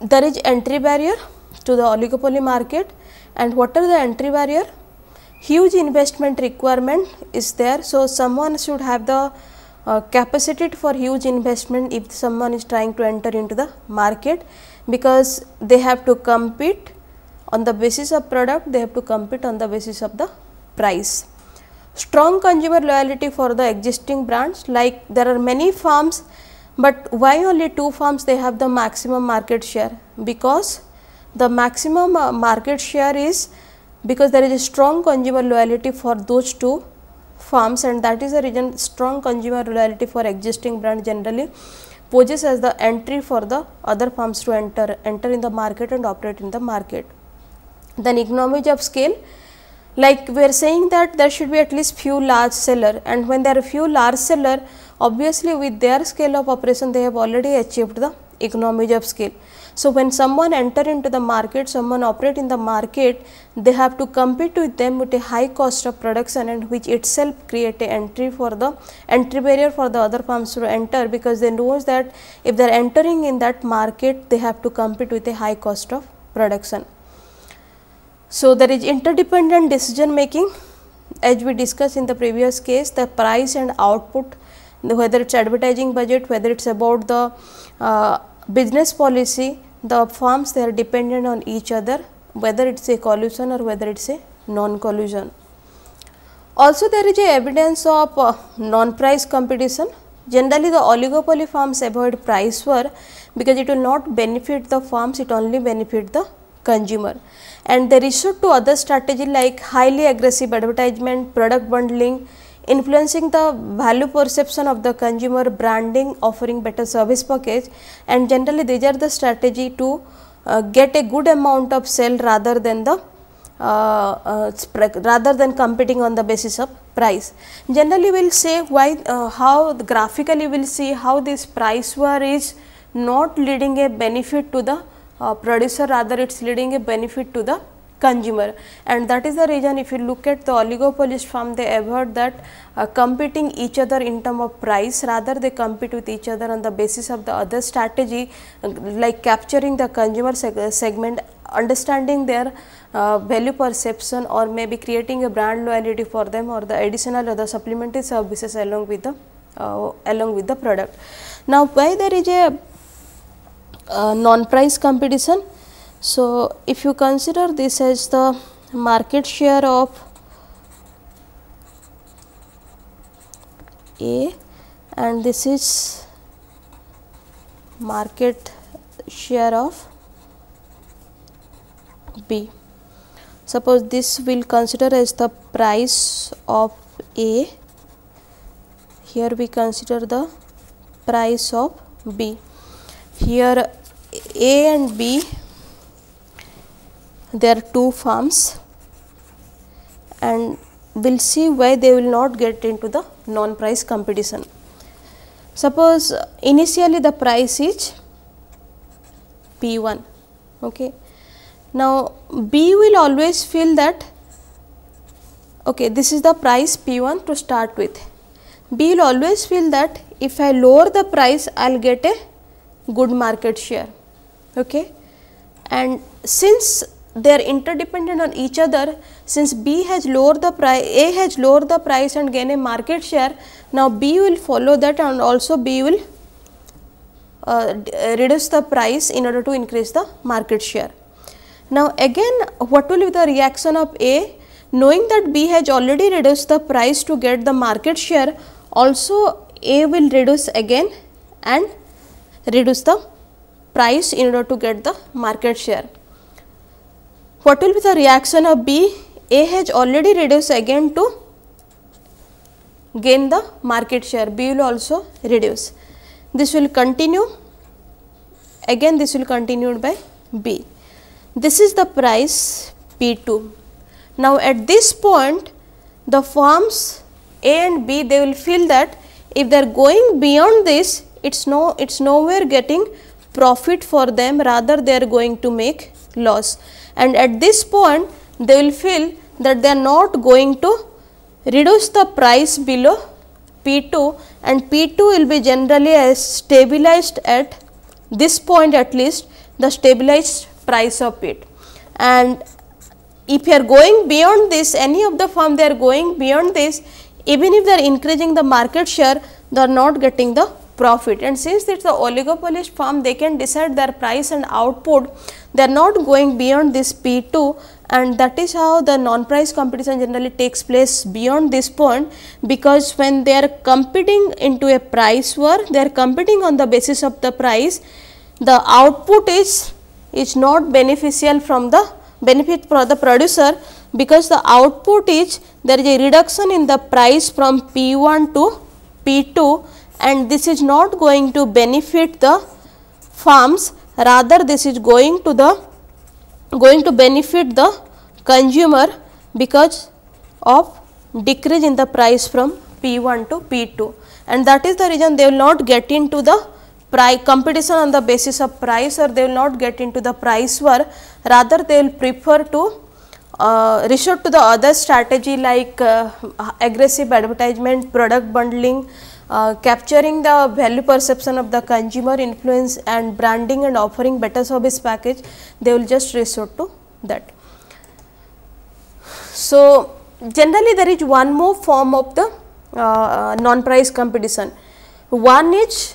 there is entry barrier to the oligopoly market and what are the entry barrier? Huge investment requirement is there. So someone should have the uh, capacity for huge investment if someone is trying to enter into the market because they have to compete on the basis of product they have to compete on the basis of the price strong consumer loyalty for the existing brands like there are many firms but why only two firms they have the maximum market share? Because the maximum uh, market share is because there is a strong consumer loyalty for those two firms and that is the reason strong consumer loyalty for existing brand generally poses as the entry for the other firms to enter enter in the market and operate in the market. Then economies of scale like we are saying that there should be at least few large seller and when there are few large seller obviously with their scale of operation they have already achieved the economies of scale. So, when someone enter into the market, someone operate in the market, they have to compete with them with a high cost of production and which itself create a entry for the entry barrier for the other firms to enter because they knows that if they are entering in that market, they have to compete with a high cost of production. So, there is interdependent decision making as we discussed in the previous case the price and output whether it is advertising budget, whether it is about the uh, business policy, the firms they are dependent on each other whether it is a collusion or whether it is a non-collusion. Also there is a evidence of uh, non-price competition. Generally the oligopoly firms avoid price war because it will not benefit the firms, it only benefit the consumer. And they resort to other strategy like highly aggressive advertisement, product bundling, influencing the value perception of the consumer branding offering better service package and generally these are the strategy to uh, get a good amount of sale rather than the uh, uh, rather than competing on the basis of price. Generally we will say why uh, how graphically we will see how this price war is not leading a benefit to the uh, producer rather it is leading a benefit to the consumer and that is the reason if you look at the oligopolist firm they avoid that uh, competing each other in term of price rather they compete with each other on the basis of the other strategy like capturing the consumer seg segment understanding their uh, value perception or maybe creating a brand loyalty for them or the additional or the supplementary services along with the uh, along with the product. Now, why there is a uh, non price competition so, if you consider this as the market share of A and this is market share of B. Suppose this will consider as the price of A, here we consider the price of B. Here A and B there are two firms and we will see why they will not get into the non price competition. Suppose initially the price is P 1. Okay. Now, B will always feel that okay, this is the price P 1 to start with. B will always feel that if I lower the price, I will get a good market share. Okay. And since they are interdependent on each other since B has lowered the price, A has lowered the price and gain a market share. Now, B will follow that and also B will uh, reduce the price in order to increase the market share. Now, again what will be the reaction of A knowing that B has already reduced the price to get the market share also A will reduce again and reduce the price in order to get the market share. What will be the reaction of B? A has already reduced again to gain the market share, B will also reduce. This will continue, again this will continued by B. This is the price P2. Now, at this point the firms A and B they will feel that if they are going beyond this it is no it is nowhere getting profit for them rather they are going to make loss and at this point they will feel that they are not going to reduce the price below P2 and P2 will be generally as stabilized at this point at least the stabilized price of it. And if you are going beyond this any of the firm they are going beyond this even if they are increasing the market share they are not getting the profit. And since it is a oligopolist firm they can decide their price and output. They are not going beyond this P2 and that is how the non-price competition generally takes place beyond this point because when they are competing into a price war they are competing on the basis of the price the output is is not beneficial from the benefit for the producer because the output is there is a reduction in the price from P1 to P2 and this is not going to benefit the farms. Rather this is going to the going to benefit the consumer because of decrease in the price from P1 to P2 and that is the reason they will not get into the price competition on the basis of price or they will not get into the price war. Rather they will prefer to uh, resort to the other strategy like uh, aggressive advertisement, product bundling, uh, capturing the value perception of the consumer influence and branding and offering better service package, they will just resort to that. So, generally there is one more form of the uh, non-price competition. One is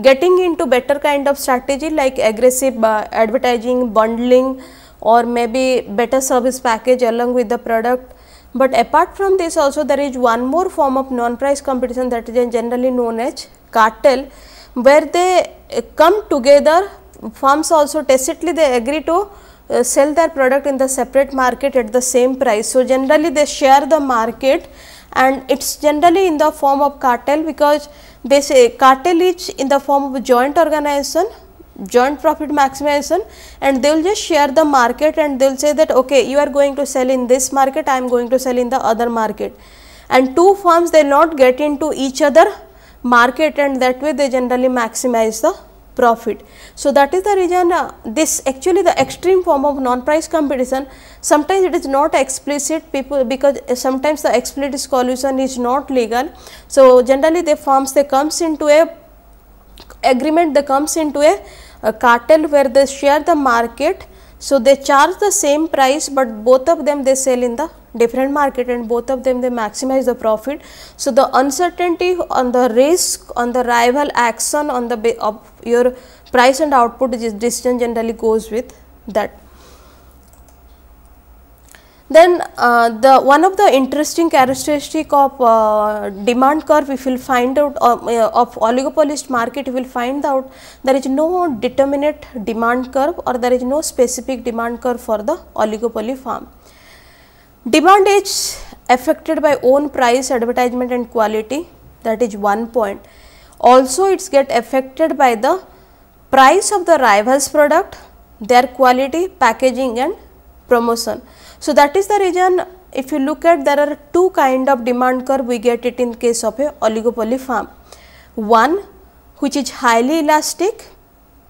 getting into better kind of strategy like aggressive uh, advertising, bundling or maybe better service package along with the product but apart from this also there is one more form of non-price competition that is generally known as cartel where they uh, come together firms also tacitly they agree to uh, sell their product in the separate market at the same price. So, generally they share the market and it is generally in the form of cartel because they say cartel is in the form of joint organization joint profit maximization and they will just share the market and they will say that okay you are going to sell in this market I am going to sell in the other market and two firms they not get into each other market and that way they generally maximize the profit. So, that is the reason uh, this actually the extreme form of non-price competition sometimes it is not explicit people because sometimes the explicit collusion is not legal. So, generally the firms they comes into a agreement they comes into a, a cartel where they share the market. So, they charge the same price, but both of them they sell in the different market and both of them they maximize the profit. So, the uncertainty on the risk on the rival action on the of your price and output decision generally goes with that. Then uh, the one of the interesting characteristic of uh, demand curve if you will find out uh, of oligopolist market you will find out there is no determinate demand curve or there is no specific demand curve for the oligopoly farm. Demand is affected by own price advertisement and quality that is one point. Also it get affected by the price of the rivals product, their quality, packaging and promotion. So, that is the reason if you look at there are two kind of demand curve we get it in case of a oligopoly farm. One which is highly elastic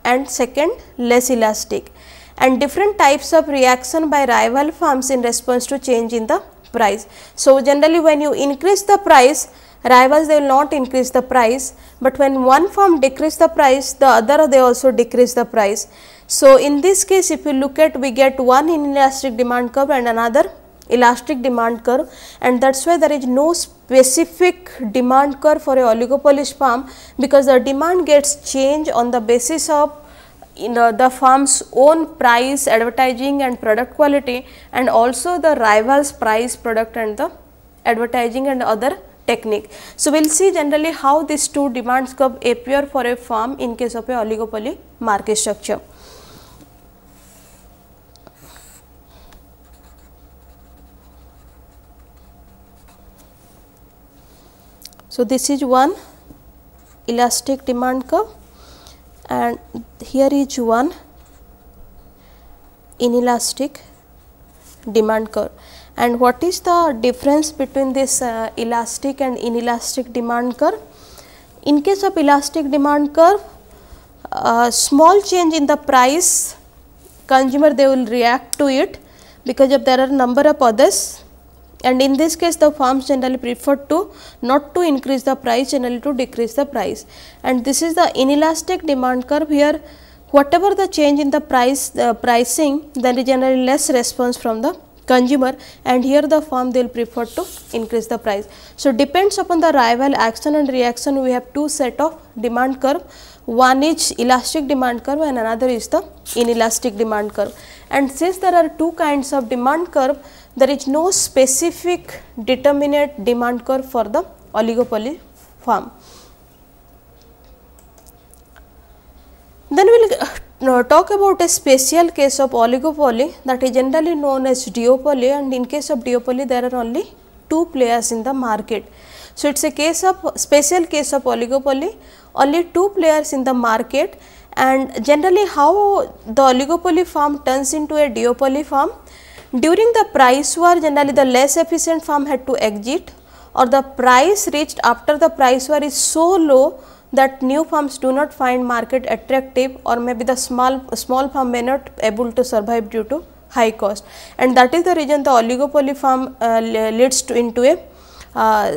and second less elastic and different types of reaction by rival firms in response to change in the price. So, generally when you increase the price rivals they will not increase the price, but when one firm decrease the price the other they also decrease the price. So, in this case if you look at we get one inelastic demand curve and another elastic demand curve and that is why there is no specific demand curve for a oligopolist farm because the demand gets changed on the basis of the, the firm's own price, advertising and product quality and also the rivals price, product and the advertising and other technique. So, we will see generally how these two demands curve appear for a firm in case of a oligopoly market structure. So, this is one elastic demand curve and here is one inelastic demand curve and what is the difference between this uh, elastic and inelastic demand curve? In case of elastic demand curve, uh, small change in the price consumer they will react to it because of there are number of others and in this case the firms generally prefer to not to increase the price generally to decrease the price. And this is the inelastic demand curve here. Whatever the change in the price the pricing there is generally less response from the consumer. And here the firm they will prefer to increase the price. So, depends upon the rival action and reaction we have two set of demand curve. One is elastic demand curve and another is the inelastic demand curve. And since there are two kinds of demand curve there is no specific determinate demand curve for the oligopoly firm. Then we will uh, talk about a special case of oligopoly that is generally known as duopoly and in case of duopoly there are only two players in the market. So, it is a case of special case of oligopoly only two players in the market and generally how the oligopoly firm turns into a duopoly firm during the price war generally the less efficient firm had to exit or the price reached after the price war is so low that new firms do not find market attractive or maybe the small small firm may not able to survive due to high cost. And that is the reason the oligopoly firm uh, leads to into a uh,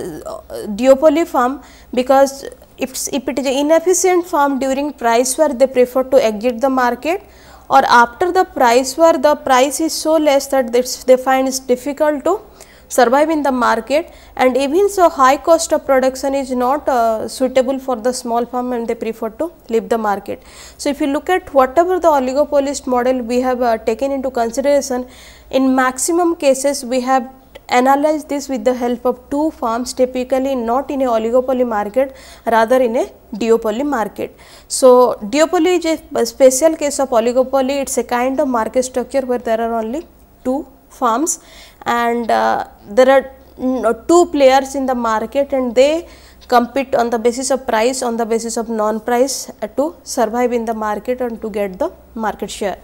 duopoly firm because if, if it is an inefficient firm during price war they prefer to exit the market or after the price war the price is so less that they find it difficult to survive in the market and even so high cost of production is not uh, suitable for the small firm and they prefer to leave the market. So, if you look at whatever the oligopolist model we have uh, taken into consideration in maximum cases we have analyze this with the help of two firms typically not in a oligopoly market rather in a duopoly market. So, duopoly is a special case of oligopoly it is a kind of market structure where there are only two firms and uh, there are two players in the market and they compete on the basis of price on the basis of non price uh, to survive in the market and to get the market share.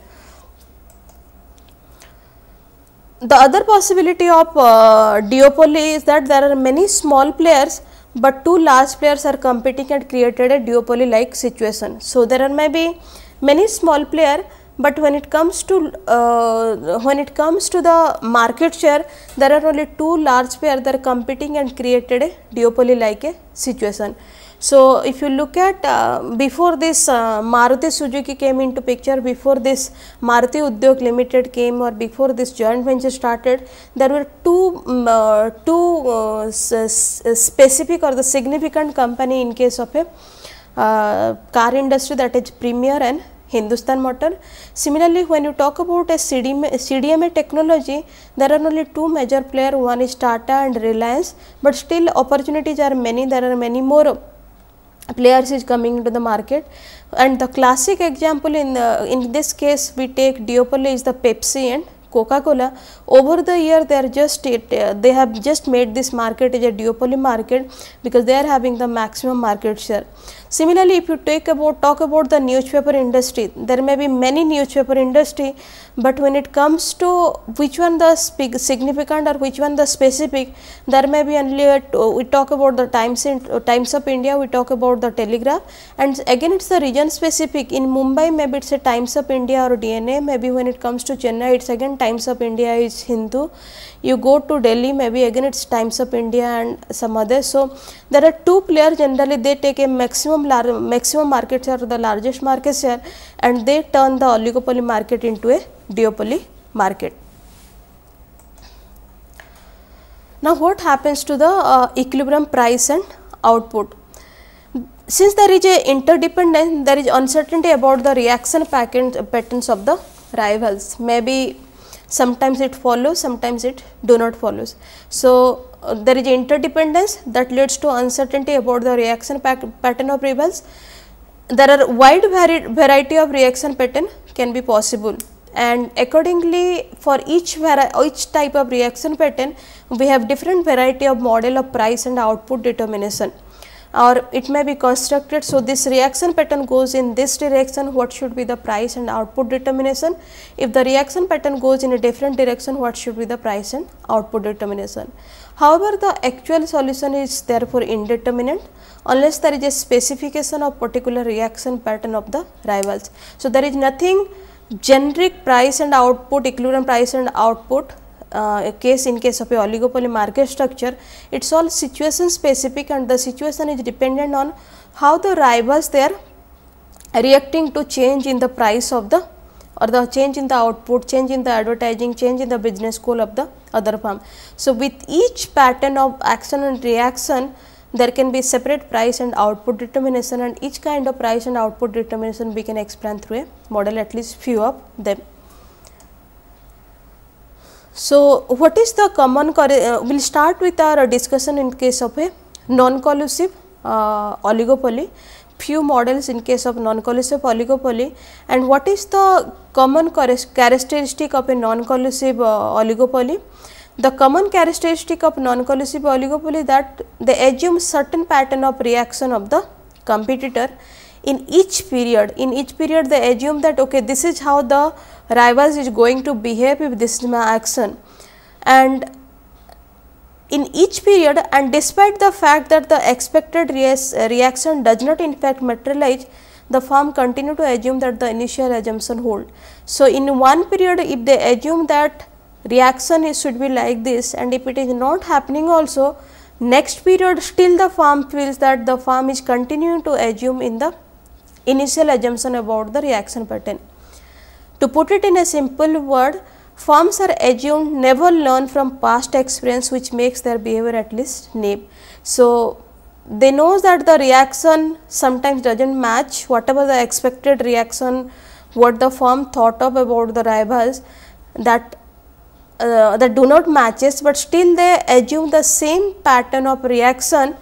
The other possibility of uh, duopoly is that there are many small players, but two large players are competing and created a duopoly like situation. So, there are maybe many small player, but when it comes to uh, when it comes to the market share, there are only two large players that are competing and created a duopoly like a situation. So, if you look at uh, before this uh, Maruti Suzuki came into picture, before this Maruti Udyog Limited came or before this joint venture started, there were two, um, uh, two uh, specific or the significant company in case of a uh, car industry that is Premier and Hindustan Motor. Similarly, when you talk about a CDMA, CDMA technology, there are only two major players, one is Tata and Reliance, but still opportunities are many, there are many more players is coming into the market and the classic example in uh, in this case we take duopoly is the Pepsi and Coca-Cola. Over the year they are just it, uh, they have just made this market as a duopoly market because they are having the maximum market share. Similarly, if you take about talk about the newspaper industry, there may be many newspaper industry, but when it comes to which one the significant or which one the specific, there may be only a, uh, we talk about the Times in, uh, Times of India, we talk about the Telegraph, and again it's the region specific. In Mumbai, maybe it's a Times of India or DNA. Maybe when it comes to Chennai, it's again Times of India is Hindu you go to Delhi maybe again it's Times of India and some other. So, there are two players generally they take a maximum maximum market share the largest market share and they turn the oligopoly market into a duopoly market. Now, what happens to the uh, equilibrium price and output? Since there is a interdependence, there is uncertainty about the reaction patterns of the rivals. Maybe sometimes it follows, sometimes it do not follows. So, uh, there is interdependence that leads to uncertainty about the reaction pattern of rivals. There are wide vari variety of reaction pattern can be possible and accordingly for each each type of reaction pattern we have different variety of model of price and output determination. Or it may be constructed. So, this reaction pattern goes in this direction what should be the price and output determination. If the reaction pattern goes in a different direction what should be the price and output determination. However, the actual solution is therefore indeterminate unless there is a specification of particular reaction pattern of the rivals. So, there is nothing generic price and output equilibrium price and output uh, case in case of a oligopoly market structure it is all situation specific and the situation is dependent on how the rivals they are reacting to change in the price of the or the change in the output, change in the advertising, change in the business goal of the other firm. So, with each pattern of action and reaction there can be separate price and output determination and each kind of price and output determination we can explain through a model at least few of them. So, what is the common uh, we will start with our discussion in case of a non-collusive uh, oligopoly few models in case of non-collusive oligopoly and what is the common characteristic of a non-collusive uh, oligopoly? The common characteristic of non-collusive oligopoly that they assume certain pattern of reaction of the competitor in each period. In each period they assume that okay this is how the rivals is going to behave if this is my action and in each period and despite the fact that the expected reaction does not in fact materialize the firm continue to assume that the initial assumption hold. So, in one period if they assume that reaction is should be like this and if it is not happening also next period still the firm feels that the firm is continuing to assume in the initial assumption about the reaction pattern. To put it in a simple word, firms are assumed never learn from past experience which makes their behavior at least naive. So, they know that the reaction sometimes does not match whatever the expected reaction what the firm thought of about the rivals that uh, that do not matches, but still they assume the same pattern of reaction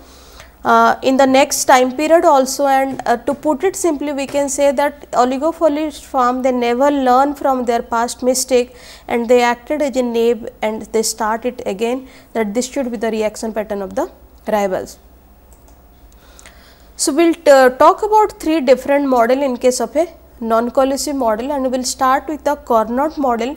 uh, in the next time period also and uh, to put it simply we can say that oligopoly firm they never learn from their past mistake and they acted as a naive and they start it again that this should be the reaction pattern of the rivals. So, we will uh, talk about three different model in case of a non-collusive model and we will start with the Cournot model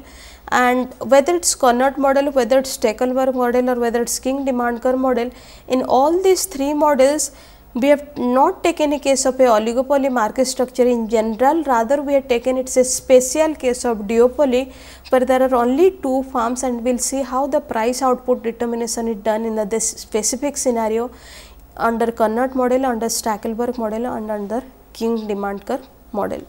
and whether it is Cournot model, whether it is Stackelberg model or whether it is Kinked demand curve model, in all these three models we have not taken a case of a oligopoly market structure in general, rather we have taken it is a special case of duopoly, but there are only two firms and we will see how the price output determination is done in the, this specific scenario under Cournot model, under Stackelberg model and under Kinked demand curve model.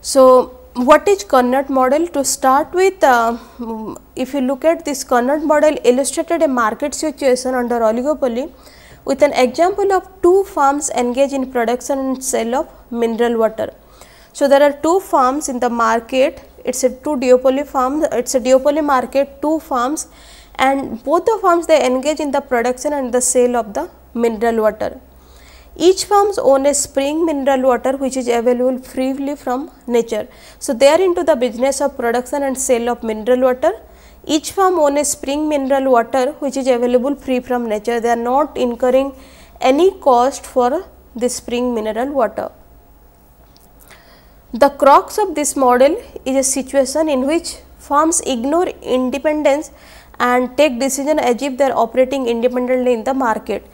So, what is Cournot model? To start with, uh, if you look at this Cournot model illustrated a market situation under oligopoly with an example of two farms engaged in production and sale of mineral water. So, there are two farms in the market, it is a two duopoly farm, it is a duopoly market, two farms and both the farms they engage in the production and the sale of the mineral water. Each farms own a spring mineral water which is available freely from nature. So, they are into the business of production and sale of mineral water. Each farm own a spring mineral water which is available free from nature. They are not incurring any cost for the spring mineral water. The crux of this model is a situation in which farms ignore independence and take decision as if they are operating independently in the market.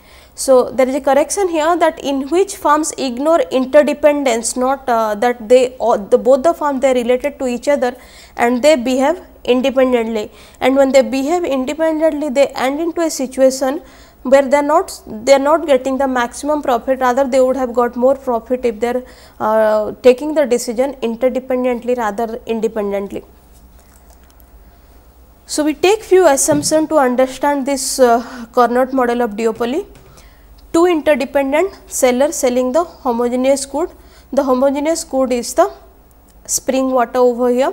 So, there is a correction here that in which firms ignore interdependence not uh, that they the, both the firms they are related to each other and they behave independently. And when they behave independently they end into a situation where they are not they are not getting the maximum profit. Rather they would have got more profit if they are uh, taking the decision interdependently rather independently. So, we take few assumptions to understand this uh, model of duopoly two interdependent sellers selling the homogeneous good. The homogeneous good is the spring water over here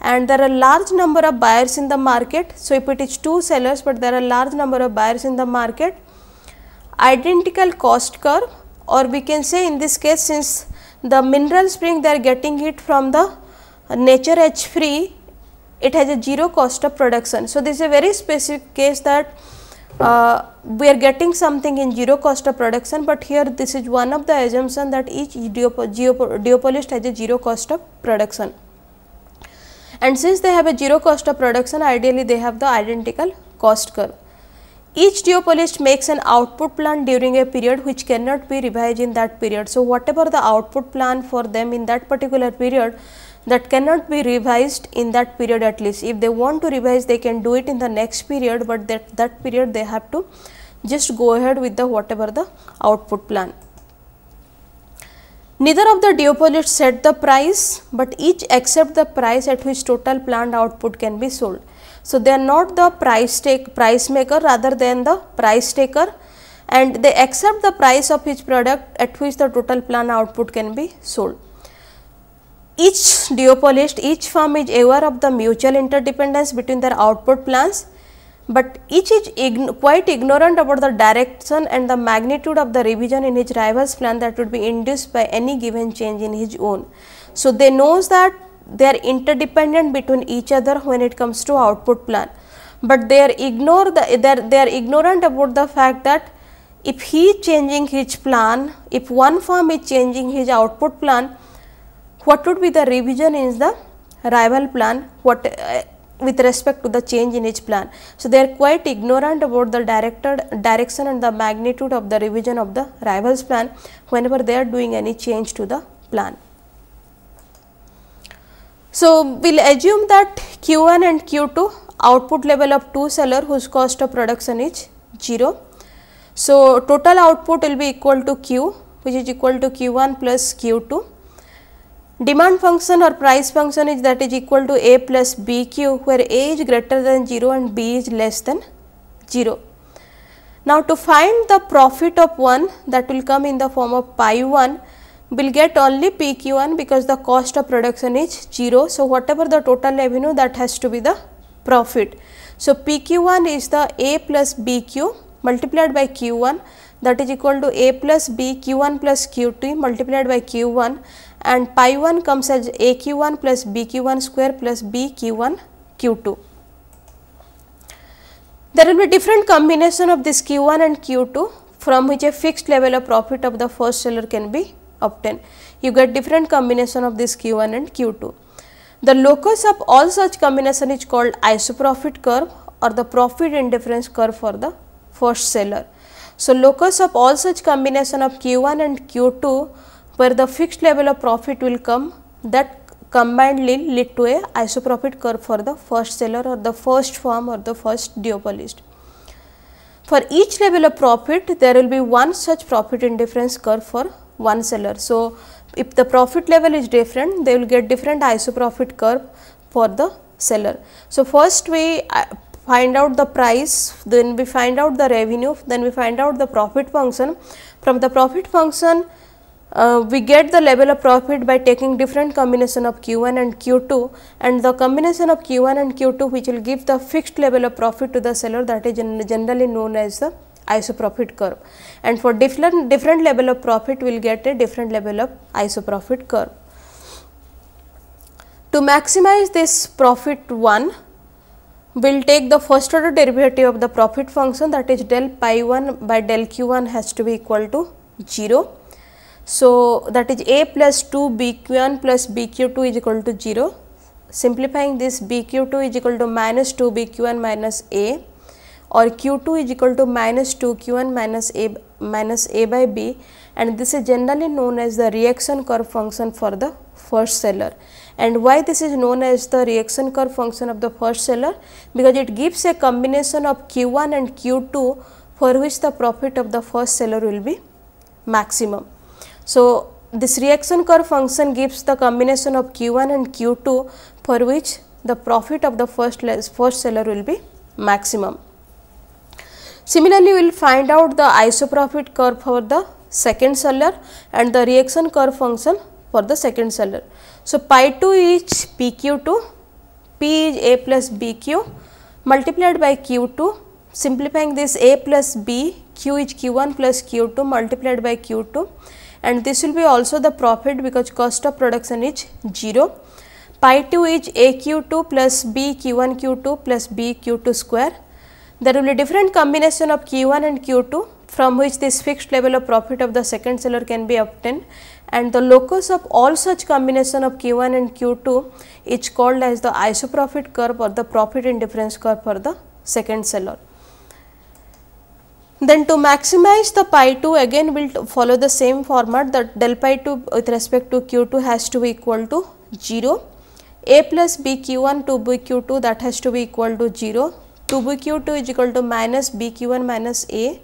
and there are large number of buyers in the market. So, if it is two sellers, but there are large number of buyers in the market, identical cost curve or we can say in this case since the mineral spring they are getting it from the nature H free, it has a zero cost of production. So, this is a very specific case that uh, we are getting something in zero cost of production, but here this is one of the assumption that each duopolist has a zero cost of production. And since they have a zero cost of production, ideally they have the identical cost curve. Each duopolist makes an output plan during a period which cannot be revised in that period. So, whatever the output plan for them in that particular period that cannot be revised in that period at least. If they want to revise they can do it in the next period, but that, that period they have to just go ahead with the whatever the output plan. Neither of the duopolists set the price, but each accept the price at which total planned output can be sold. So, they are not the price take price maker rather than the price taker and they accept the price of each product at which the total planned output can be sold each duopolist, each firm is aware of the mutual interdependence between their output plans, but each is ign quite ignorant about the direction and the magnitude of the revision in his rival's plan that would be induced by any given change in his own. So, they knows that they are interdependent between each other when it comes to output plan, but they are ignore the they are, they are ignorant about the fact that if he is changing his plan, if one firm is changing his output plan, what would be the revision in the rival plan what uh, with respect to the change in each plan. So, they are quite ignorant about the directed direction and the magnitude of the revision of the rivals plan whenever they are doing any change to the plan. So, we will assume that Q1 and Q2 output level of two seller whose cost of production is 0. So, total output will be equal to Q which is equal to Q1 plus Q2 Demand function or price function is that is equal to A plus BQ where A is greater than 0 and B is less than 0. Now, to find the profit of 1 that will come in the form of pi 1 we will get only PQ1 because the cost of production is 0. So, whatever the total revenue that has to be the profit. So, PQ1 is the A plus BQ multiplied by Q1 that is equal to A plus B Q1 plus Q2 multiplied by Q1 and pi 1 comes as a q 1 plus b q 1 square plus b q 1 q 2. There will be different combination of this q 1 and q 2 from which a fixed level of profit of the first seller can be obtained. You get different combination of this q 1 and q 2. The locus of all such combination is called isoprofit curve or the profit indifference curve for the first seller. So, locus of all such combination of q 1 and q 2 where the fixed level of profit will come that combinedly lead to a isoprofit curve for the first seller or the first firm or the first duopolist. For each level of profit, there will be one such profit indifference curve for one seller. So, if the profit level is different, they will get different isoprofit curve for the seller. So, first we uh, find out the price, then we find out the revenue, then we find out the profit function. From the profit function, uh, we get the level of profit by taking different combination of Q1 and Q2 and the combination of Q1 and Q2 which will give the fixed level of profit to the seller that is generally known as the isoprofit curve and for different different level of profit we will get a different level of isoprofit curve. To maximize this profit 1 we will take the first order derivative of the profit function that is del pi 1 by del q 1 has to be equal to 0 so, that is a plus 2 bq1 plus bq2 is equal to 0. Simplifying this bq2 is equal to minus 2 bq1 minus a or q2 is equal to minus 2 q1 minus a minus a by b and this is generally known as the reaction curve function for the first seller. And why this is known as the reaction curve function of the first seller? Because it gives a combination of q1 and q2 for which the profit of the first seller will be maximum. So, this reaction curve function gives the combination of Q1 and Q2 for which the profit of the first, first seller will be maximum. Similarly, we will find out the isoprofit curve for the second seller and the reaction curve function for the second seller. So, pi 2 is PQ2, P is A plus BQ multiplied by Q2 simplifying this A plus B, Q is Q1 plus Q2 multiplied by Q2 and this will be also the profit because cost of production is 0. Pi 2 is AQ2 plus BQ1 Q2 plus BQ2 square. there will be different combination of Q1 and Q2 from which this fixed level of profit of the second seller can be obtained and the locus of all such combination of Q1 and Q2 is called as the isoprofit curve or the profit indifference curve for the second seller. Then to maximize the pi 2 again we will follow the same format that del pi 2 with respect to q2 has to be equal to 0, a plus b q1 to b q2 that has to be equal to 0, 2 b q2 is equal to minus b q1 minus a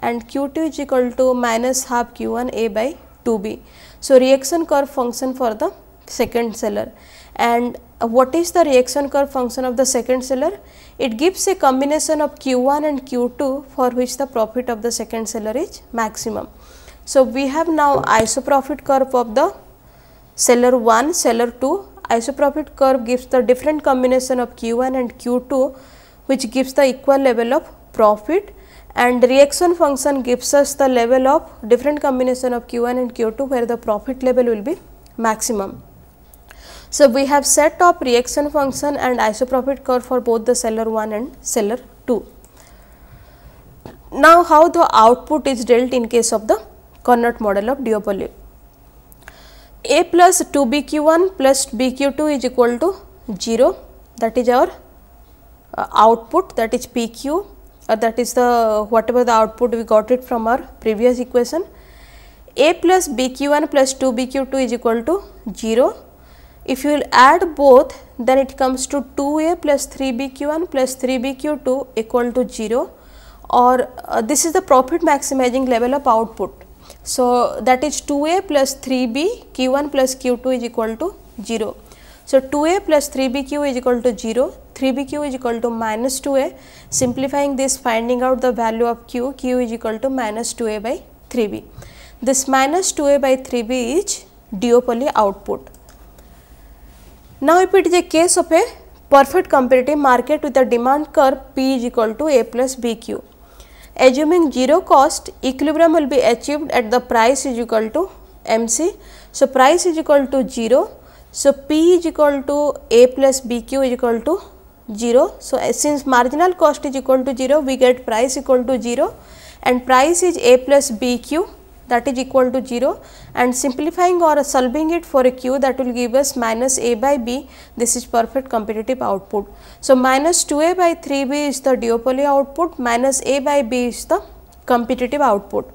and q2 is equal to minus half q1 a by 2b. So, reaction curve function for the second seller. And Uh, what is the reaction curve function of the second seller? It gives a combination of Q1 and Q2 for which the profit of the second seller is maximum. So, we have now isoprofit curve of the seller 1, seller 2. Isoprofit curve gives the different combination of Q1 and Q2 which gives the equal level of profit and reaction function gives us the level of different combination of Q1 and Q2 where the profit level will be maximum. So, we have set up reaction function and isoprofit curve for both the seller 1 and seller 2. Now, how the output is dealt in case of the Cournot model of duopoly. A plus 2bq1 plus bq2 is equal to 0 that is our uh, output that is pq or that is the whatever the output we got it from our previous equation. A plus bq1 plus 2bq2 is equal to 0 if you will add both then it comes to 2a plus 3bq1 plus 3bq2 equal to 0 or uh, this is the profit maximizing level of output. So, that is 2a plus 3b q1 plus q2 is equal to 0. So, 2a plus 3bq is equal to 0, 3bq is equal to minus 2a, simplifying this finding out the value of q, q is equal to minus 2a by 3b. This minus 2a by 3b is duopoly output. Now, if it is a case of a perfect competitive market with a demand curve P is equal to A plus BQ. Assuming 0 cost, equilibrium will be achieved at the price is equal to MC. So, price is equal to 0. So, P is equal to A plus BQ is equal to 0. So, since marginal cost is equal to 0, we get price equal to 0 and price is A plus BQ that is equal to 0 and simplifying or solving it for a q that will give us minus a by b this is perfect competitive output. So, minus 2a by 3b is the duopoly output minus a by b is the competitive output.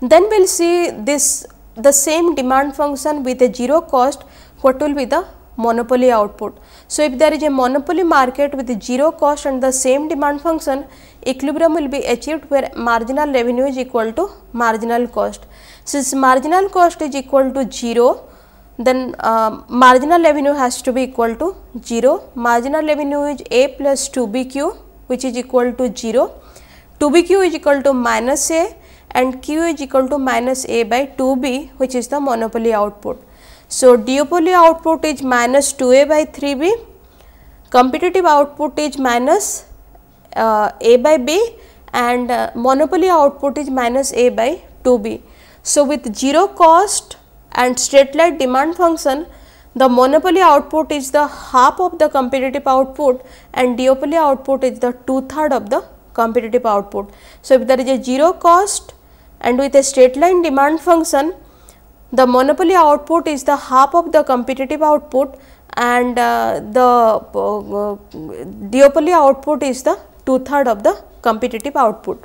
Then we will see this the same demand function with a 0 cost what will be the monopoly output. So, if there is a monopoly market with zero cost and the same demand function, equilibrium will be achieved where marginal revenue is equal to marginal cost. Since marginal cost is equal to 0, then uh, marginal revenue has to be equal to 0. Marginal revenue is A plus 2BQ which is equal to 0. 2BQ is equal to minus A and Q is equal to minus A by 2B which is the monopoly output. So, duopoly output is minus 2a by 3b, competitive output is minus uh, a by b and uh, monopoly output is minus a by 2b. So, with 0 cost and straight line demand function, the monopoly output is the half of the competitive output and duopoly output is the two third of the competitive output. So, if there is a 0 cost and with a straight line demand function, the monopoly output is the half of the competitive output and uh, the uh, duopoly output is the two third of the competitive output.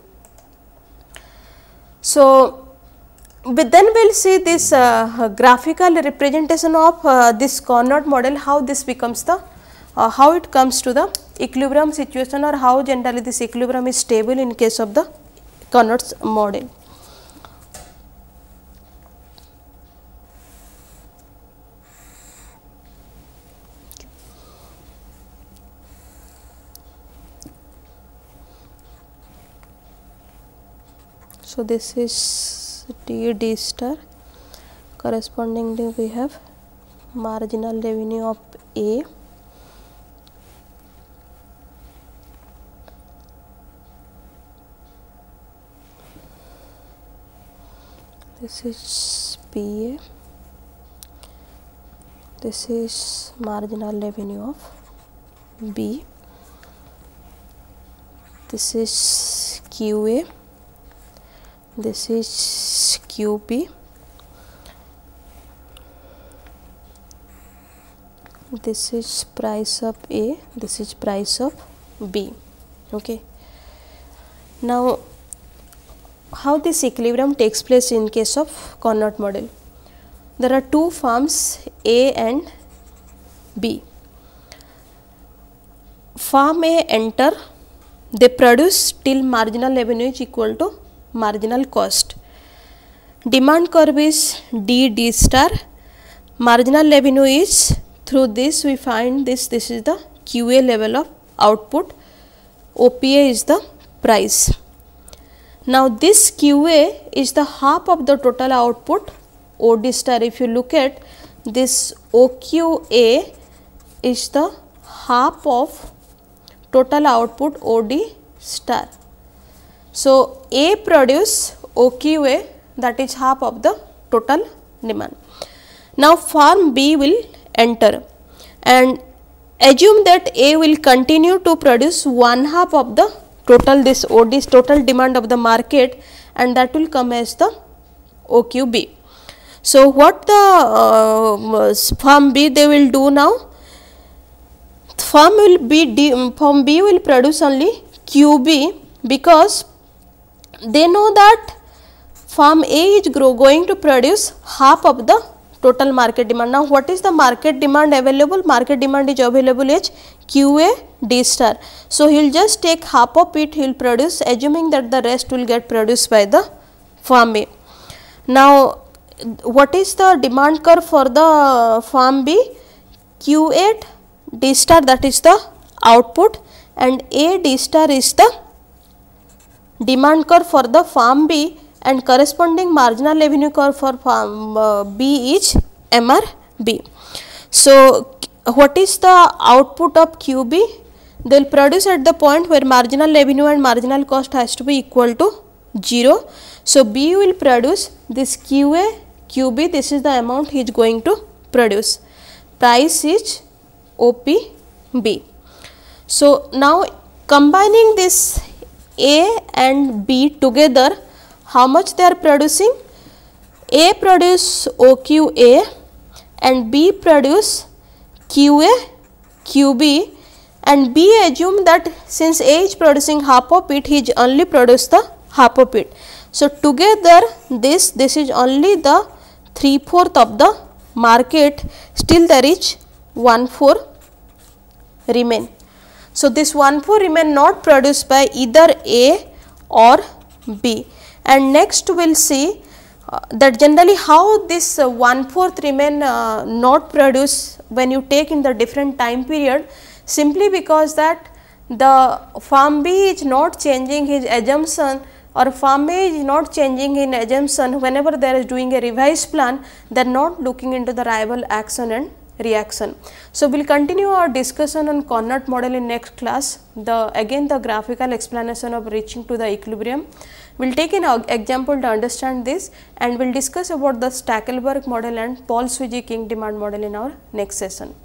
So, but then we will see this uh, graphical representation of uh, this Cournot model how this becomes the uh, how it comes to the equilibrium situation or how generally this equilibrium is stable in case of the Cournot's model. So this is d d star. Correspondingly we have marginal revenue of a. This is PA this is marginal revenue of B. This is QA, this is QB, this is price of A, this is price of B. Okay. Now, how this equilibrium takes place in case of Cournot model? There are two firms A and B. Firm A enter, they produce till marginal revenue is equal to marginal cost. Demand curve is D D star, marginal revenue is through this we find this, this is the QA level of output, OPA is the price. Now this QA is the half of the total output OD star. If you look at this OQA is the half of total output OD star. So A produce OQA that is half of the total demand. Now firm B will enter and assume that A will continue to produce one half of the total this OD's total demand of the market and that will come as the OQB. So, what the uh, firm B they will do now? Firm will be firm B will produce only QB because they know that firm A is grow, going to produce half of the total market demand. Now, what is the market demand available? Market demand is available as QA D star. So, he will just take half of it, he will produce assuming that the rest will get produced by the farm A. Now, what is the demand curve for the farm B? QA D star that is the output and A D star is the demand curve for the farm B and corresponding marginal revenue curve for farm uh, B is MRB. So, what is the output of QB? They will produce at the point where marginal revenue and marginal cost has to be equal to 0. So, B will produce this QA, QB, this is the amount he is going to produce. Price is OPB. So, now combining this A and B together, how much they are producing? A produce OQA and B produce QA, QB and B assume that since A is producing half of it, he only produce the half of it. So, together this, this is only the 3 fourth of the market, still there is 1 4 remain. So, this 1 4 remain not produced by either A or B. And next we will see uh, that generally how this uh, 1 fourth remain uh, not produced when you take in the different time period simply because that the farm B is not changing his assumption or farm A is not changing in assumption whenever they are doing a revised plan they are not looking into the rival action and reaction. So, we will continue our discussion on Cournot model in next class the again the graphical explanation of reaching to the equilibrium. We will take an example to understand this and we will discuss about the Stackelberg model and Paul Sweezy Kinked demand model in our next session.